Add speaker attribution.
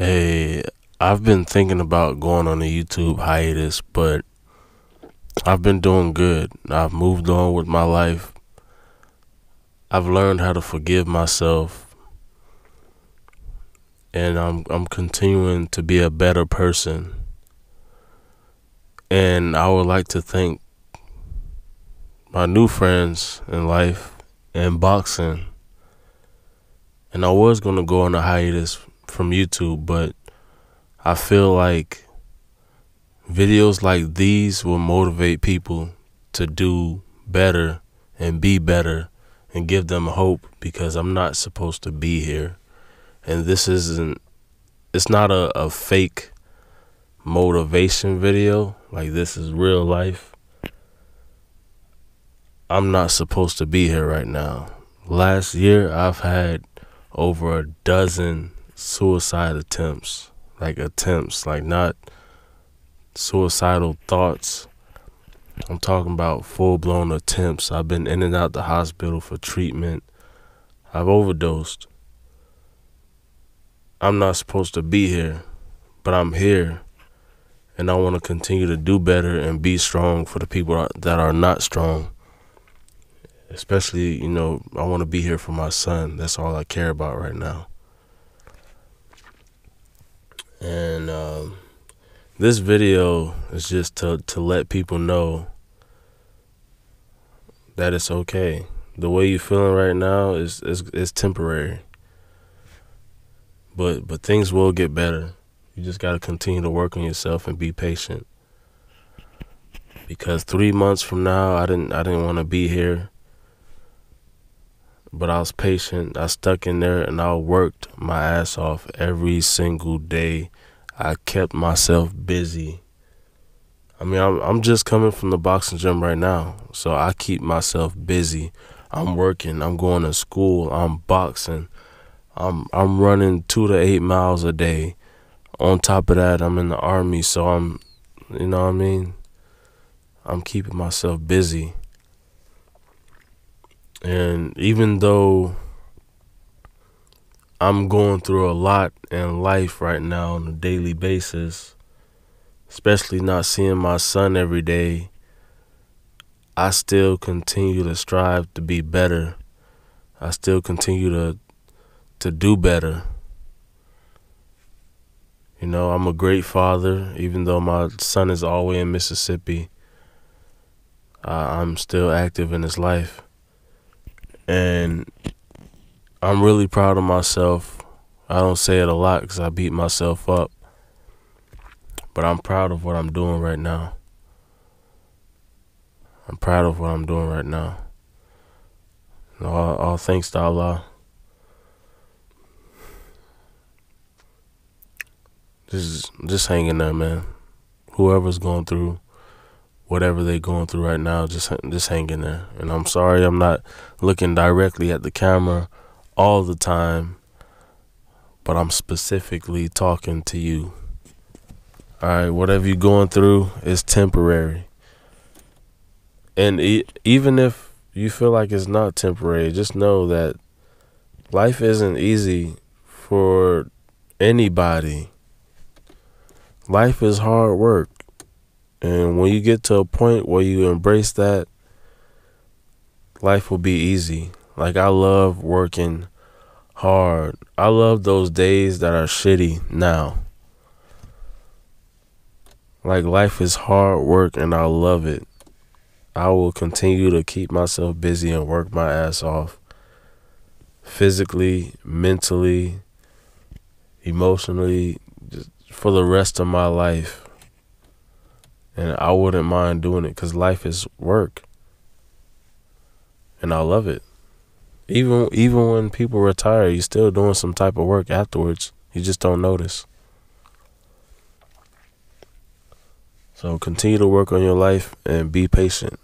Speaker 1: Hey, I've been thinking about going on a YouTube hiatus, but I've been doing good. I've moved on with my life. I've learned how to forgive myself. And I'm I'm continuing to be a better person. And I would like to thank my new friends in life and boxing. And I was going to go on a hiatus from YouTube, but I feel like videos like these will motivate people to do better and be better and give them hope because I'm not supposed to be here. And this isn't, it's not a, a fake motivation video. Like, this is real life. I'm not supposed to be here right now. Last year, I've had over a dozen suicide attempts, like attempts, like not suicidal thoughts. I'm talking about full blown attempts. I've been in and out the hospital for treatment. I've overdosed. I'm not supposed to be here, but I'm here. And I want to continue to do better and be strong for the people that are not strong. Especially, you know, I want to be here for my son. That's all I care about right now. And um, this video is just to to let people know that it's okay. The way you're feeling right now is is is temporary. But but things will get better. You just got to continue to work on yourself and be patient. Because 3 months from now, I didn't I didn't want to be here. But I was patient. I stuck in there and I worked my ass off every single day I kept myself busy. I mean, I'm I'm just coming from the boxing gym right now, so I keep myself busy. I'm working. I'm going to school. I'm boxing. I'm I'm running two to eight miles a day. On top of that, I'm in the army, so I'm, you know what I mean. I'm keeping myself busy. And even though I'm going through a lot in life right now on a daily basis, especially not seeing my son every day. I still continue to strive to be better. I still continue to to do better. You know, I'm a great father, even though my son is all the way in Mississippi. I'm still active in his life. And I'm really proud of myself. I don't say it a lot because I beat myself up, but I'm proud of what I'm doing right now. I'm proud of what I'm doing right now. All, all thanks to Allah. Just, just hang in there, man. Whoever's going through whatever they're going through right now, just, just hang in there. And I'm sorry I'm not looking directly at the camera all the time, but I'm specifically talking to you. All right, whatever you're going through is temporary. And e- even if you feel like it's not temporary, just know that life isn't easy for anybody. Life is hard work. And when you get to a point where you embrace that, life will be easy. Like I love working hard. I love those days that are shitty now. Like life is hard work and I love it. I will continue to keep myself busy and work my ass off. Physically, mentally, emotionally, for the rest of my life. And I wouldn't mind doing it because life is work. And I love it. Even even when people retire, you're still doing some type of work afterwards. You just don't notice. So continue to work on your life and be patient.